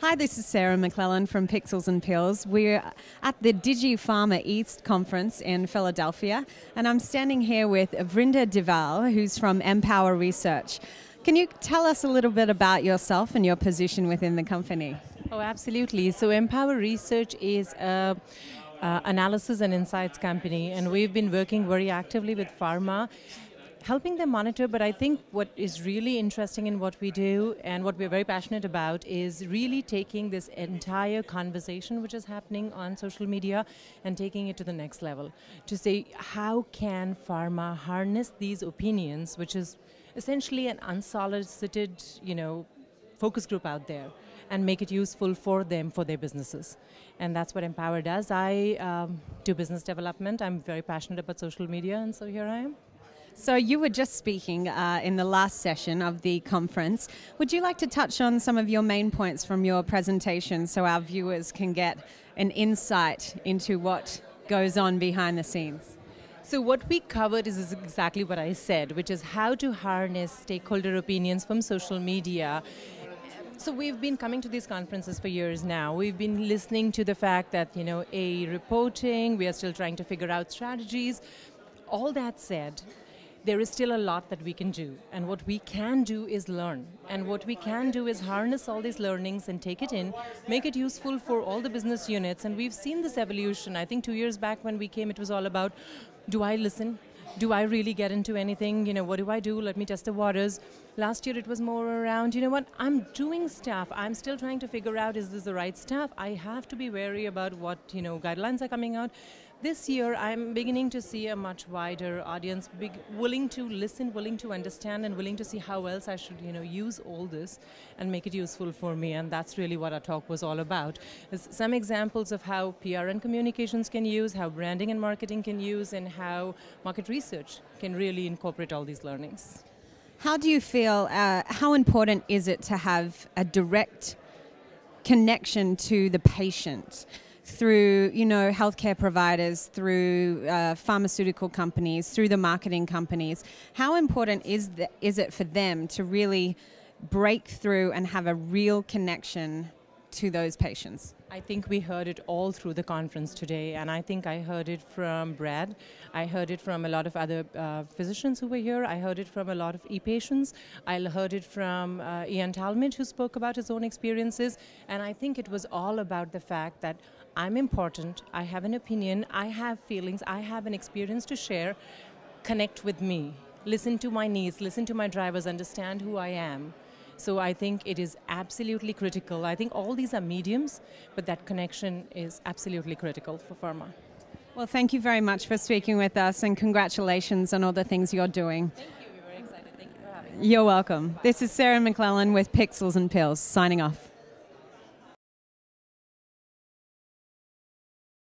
Hi, this is Sarah McClellan from Pixels and Pills. We're at the Digi Pharma East conference in Philadelphia, and I'm standing here with Vrinda Deval, who's from Empower Research. Can you tell us a little bit about yourself and your position within the company? Oh, absolutely. So, Empower Research is a uh, analysis and insights company, and we've been working very actively with pharma helping them monitor. But I think what is really interesting in what we do and what we're very passionate about is really taking this entire conversation which is happening on social media and taking it to the next level to say how can pharma harness these opinions, which is essentially an unsolicited, you know, focus group out there and make it useful for them for their businesses. And that's what empower does. I um, do business development. I'm very passionate about social media and so here i am so, you were just speaking uh, in the last session of the conference. Would you like to touch on some of your main points from your presentation so our viewers can get an insight into what goes on behind the scenes? So, what we covered is exactly what I said, which is how to harness stakeholder opinions from social media so we've been coming to these conferences for years now. We've been listening to the fact that, you know, A, reporting, we are still trying to figure out strategies. All that said, there is still a lot that we can do. And what we can do is learn. And what we can do is harness all these learnings and take it in, make it useful for all the business units. And we've seen this evolution. I think two years back when we came, it was all about do I listen? do I really get into anything? You know, what do I do? Let me test the waters. Last year it was more around, you know what, I'm doing stuff. I'm still trying to figure out is this the right stuff? I have to be wary about what, you know, guidelines are coming out. This year I'm beginning to see a much wider audience big, willing to listen, willing to understand and willing to see how else I should, you know, use all this and make it useful for me and that's really what our talk was all about. Some examples of how PR and communications can use, how branding and marketing can use and how market research can really incorporate all these learnings. How do you feel, uh, how important is it to have a direct connection to the patient through, you know, healthcare providers, through uh, pharmaceutical companies, through the marketing companies? How important is, the, is it for them to really break through and have a real connection to those patients? I think we heard it all through the conference today, and I think I heard it from Brad. I heard it from a lot of other uh, physicians who were here. I heard it from a lot of e-patients. I heard it from uh, Ian Talmadge, who spoke about his own experiences, and I think it was all about the fact that I'm important, I have an opinion, I have feelings, I have an experience to share. Connect with me. Listen to my needs, listen to my drivers, understand who I am. So I think it is absolutely critical. I think all these are mediums, but that connection is absolutely critical for pharma. Well, thank you very much for speaking with us and congratulations on all the things you're doing. Thank you. We're very excited. Thank you for having me. You're welcome. This is Sarah McClellan with Pixels and Pills, signing off.